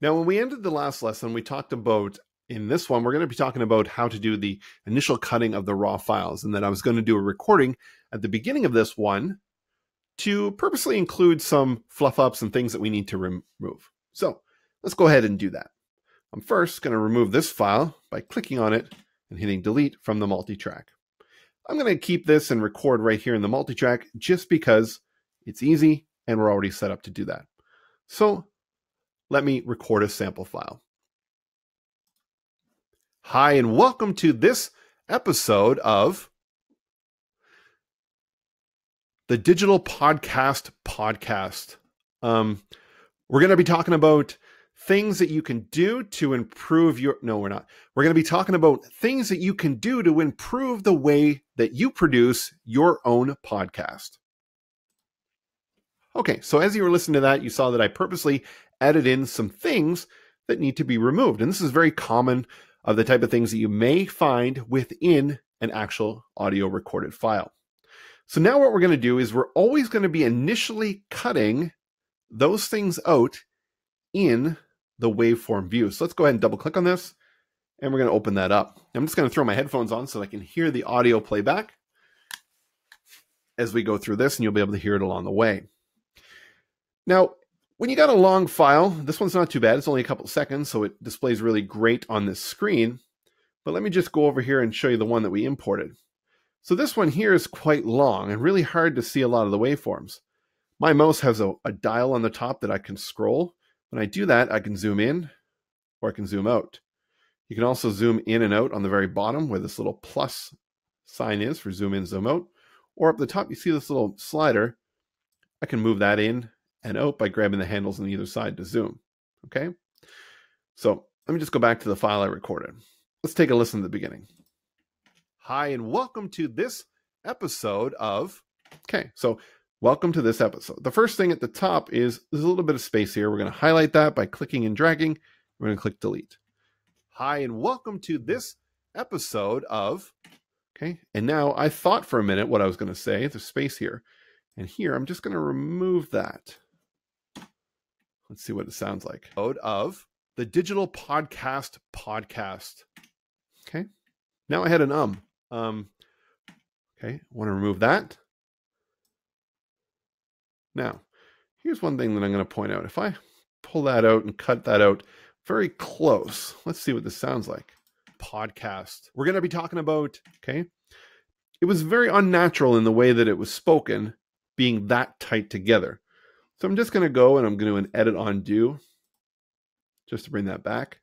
Now, when we ended the last lesson, we talked about in this one, we're going to be talking about how to do the initial cutting of the raw files. And then I was going to do a recording at the beginning of this one to purposely include some fluff ups and things that we need to remove. So let's go ahead and do that. I'm first going to remove this file by clicking on it and hitting delete from the multi-track. I'm going to keep this and record right here in the multi-track just because it's easy and we're already set up to do that. So let me record a sample file. Hi, and welcome to this episode of the Digital Podcast Podcast. Um, we're going to be talking about things that you can do to improve your. No, we're not. We're going to be talking about things that you can do to improve the way that you produce your own podcast. Okay, so as you were listening to that, you saw that I purposely added in some things that need to be removed. And this is very common of the type of things that you may find within an actual audio recorded file. So now what we're going to do is we're always going to be initially cutting those things out in the waveform view. So let's go ahead and double click on this and we're going to open that up. I'm just going to throw my headphones on so I can hear the audio playback as we go through this and you'll be able to hear it along the way. Now, when you got a long file, this one's not too bad. It's only a couple seconds, so it displays really great on this screen. But let me just go over here and show you the one that we imported. So this one here is quite long and really hard to see a lot of the waveforms. My mouse has a, a dial on the top that I can scroll. When I do that, I can zoom in or I can zoom out. You can also zoom in and out on the very bottom where this little plus sign is for zoom in, zoom out. Or up the top, you see this little slider. I can move that in and out by grabbing the handles on either side to zoom. Okay. So let me just go back to the file I recorded. Let's take a listen to the beginning. Hi, and welcome to this episode of. Okay, so welcome to this episode. The first thing at the top is there's a little bit of space here. We're going to highlight that by clicking and dragging. We're going to click delete. Hi, and welcome to this episode of. Okay, and now I thought for a minute what I was going to say. There's space here. And here I'm just going to remove that. Let's see what it sounds like. Mode of the digital podcast podcast. Okay. Now I had an um. Um. Okay. Want to remove that. Now, here's one thing that I'm going to point out. If I pull that out and cut that out very close, let's see what this sounds like. Podcast. We're going to be talking about, okay. It was very unnatural in the way that it was spoken, being that tight together. So I'm just going to go and I'm going to an edit undo just to bring that back.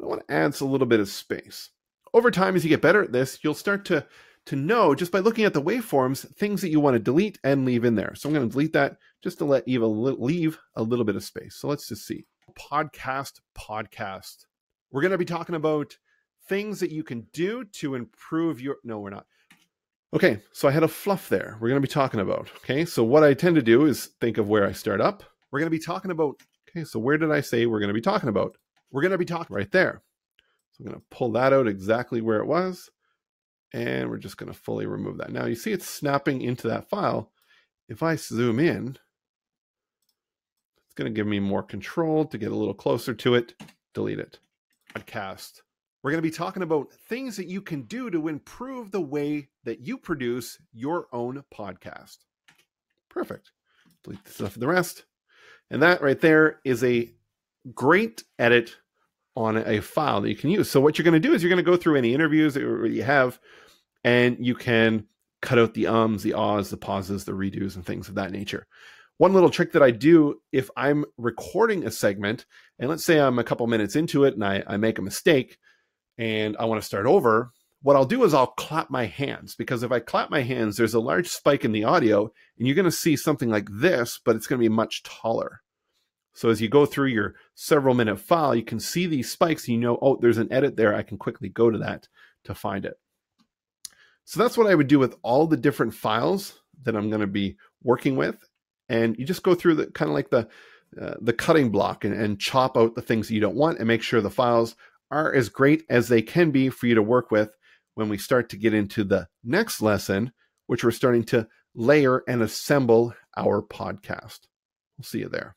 I want to add a little bit of space. Over time, as you get better at this, you'll start to, to know just by looking at the waveforms, things that you want to delete and leave in there. So I'm going to delete that just to let Eva leave a little bit of space. So let's just see. Podcast, podcast. We're going to be talking about things that you can do to improve your, no, we're not. Okay, so I had a fluff there we're going to be talking about. Okay, so what I tend to do is think of where I start up. We're going to be talking about, okay, so where did I say we're going to be talking about? We're going to be talking right there. So I'm going to pull that out exactly where it was. And we're just going to fully remove that. Now you see it's snapping into that file. If I zoom in, it's going to give me more control to get a little closer to it. Delete it. Podcast. We're going to be talking about things that you can do to improve the way that you produce your own podcast. Perfect. Delete the stuff for the rest. And that right there is a great edit on a file that you can use. So what you're going to do is you're going to go through any interviews that you have and you can cut out the ums, the ahs, the pauses, the redos, and things of that nature. One little trick that I do if I'm recording a segment, and let's say I'm a couple minutes into it and I, I make a mistake, and I want to start over, what I'll do is I'll clap my hands because if I clap my hands, there's a large spike in the audio and you're going to see something like this, but it's going to be much taller. So as you go through your several minute file, you can see these spikes and you know, oh, there's an edit there. I can quickly go to that to find it. So that's what I would do with all the different files that I'm going to be working with. And you just go through the kind of like the uh, the cutting block and, and chop out the things that you don't want and make sure the files are as great as they can be for you to work with when we start to get into the next lesson, which we're starting to layer and assemble our podcast. We'll see you there.